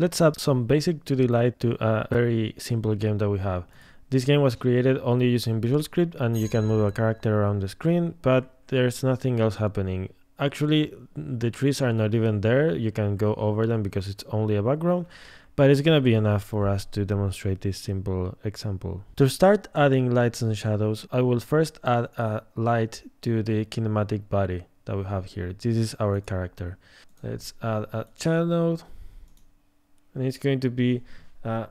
Let's add some basic 2D light to a very simple game that we have. This game was created only using Visual Script and you can move a character around the screen, but there's nothing else happening. Actually, the trees are not even there. You can go over them because it's only a background, but it's gonna be enough for us to demonstrate this simple example. To start adding lights and shadows, I will first add a light to the kinematic body that we have here. This is our character. Let's add a channel and it's going to be a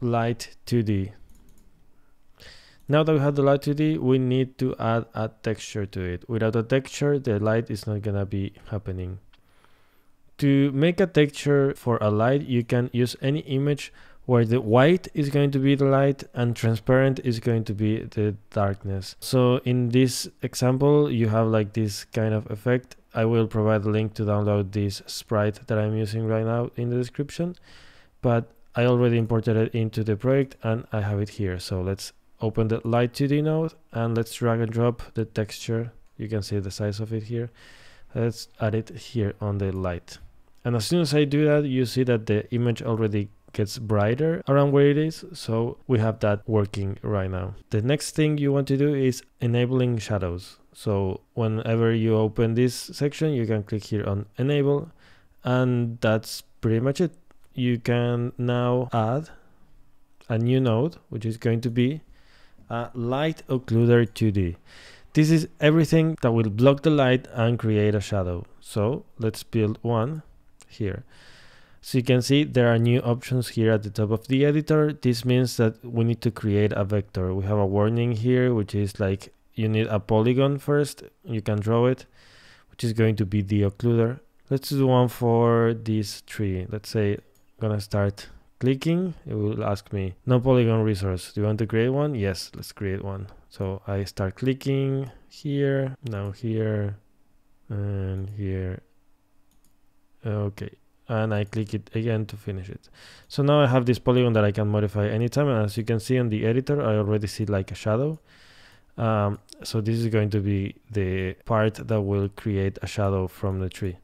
light 2D. Now that we have the light 2D, we need to add a texture to it. Without a texture, the light is not gonna be happening. To make a texture for a light, you can use any image where the white is going to be the light and transparent is going to be the darkness. So in this example, you have like this kind of effect I will provide a link to download this sprite that I'm using right now in the description, but I already imported it into the project and I have it here. So let's open the light 2D node and let's drag and drop the texture. You can see the size of it here. Let's add it here on the light. And as soon as I do that, you see that the image already gets brighter around where it is. So we have that working right now. The next thing you want to do is enabling shadows. So whenever you open this section, you can click here on enable and that's pretty much it. You can now add a new node, which is going to be a light occluder 2D. This is everything that will block the light and create a shadow. So let's build one here. So you can see there are new options here at the top of the editor. This means that we need to create a vector. We have a warning here, which is like you need a polygon first. You can draw it, which is going to be the occluder. Let's do one for this tree. Let's say I'm gonna start clicking. It will ask me, no polygon resource. Do you want to create one? Yes, let's create one. So I start clicking here, now here, and here. Okay, and I click it again to finish it. So now I have this polygon that I can modify anytime. And as you can see on the editor, I already see like a shadow. Um, so this is going to be the part that will create a shadow from the tree.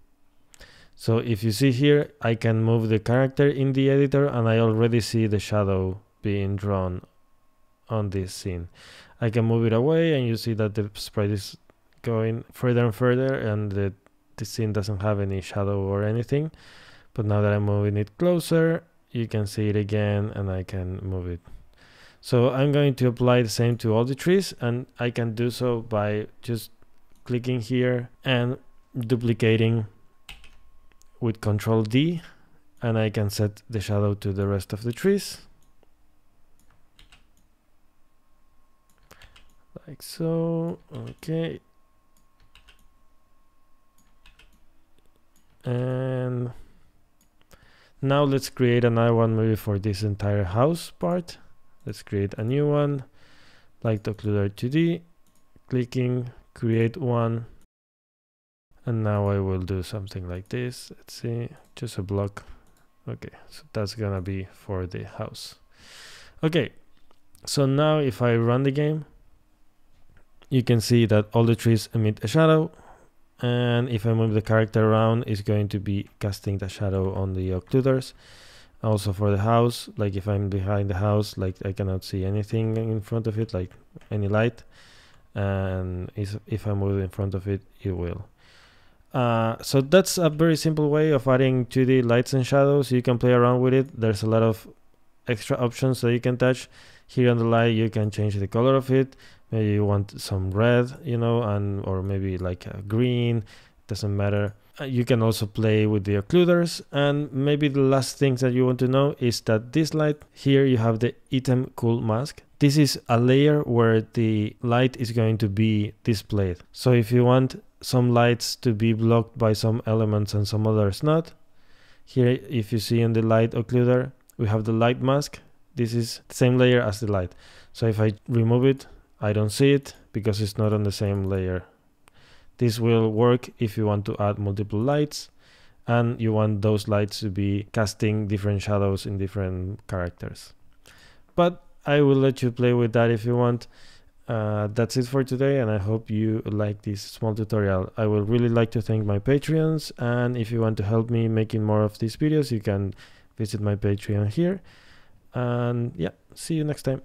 So if you see here, I can move the character in the editor and I already see the shadow being drawn on this scene. I can move it away and you see that the sprite is going further and further and the, the scene doesn't have any shadow or anything. But now that I'm moving it closer, you can see it again and I can move it. So I'm going to apply the same to all the trees and I can do so by just clicking here and duplicating with Control D and I can set the shadow to the rest of the trees. Like so, okay. And now let's create another one maybe for this entire house part. Let's create a new one, like the occluder 2D, clicking, create one. And now I will do something like this. Let's see, just a block. Okay, so that's gonna be for the house. Okay, so now if I run the game, you can see that all the trees emit a shadow. And if I move the character around, it's going to be casting the shadow on the occluders. Also for the house like if i'm behind the house like i cannot see anything in front of it like any light. And if i move in front of it it will. Uh, so that's a very simple way of adding 2d lights and shadows. You can play around with it. There's a lot of extra options that you can touch. Here on the light you can change the color of it maybe you want some red you know and or maybe like a green doesn't matter. Uh, you can also play with the occluders and maybe the last thing that you want to know is that this light here you have the item cull mask. This is a layer where the light is going to be displayed. So if you want some lights to be blocked by some elements and some others not here if you see in the light occluder we have the light mask. This is the same layer as the light. So if i remove it i don't see it because it's not on the same layer this will work if you want to add multiple lights and you want those lights to be casting different shadows in different characters. But I will let you play with that if you want. uh, that's it for today and i hope you like this small tutorial i would really like to thank my patreons and if you want to help me making more of these videos you can visit my patreon here and yeah see you next time